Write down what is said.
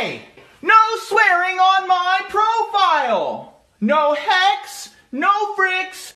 Hey! No swearing on my profile! No hex, no fricks,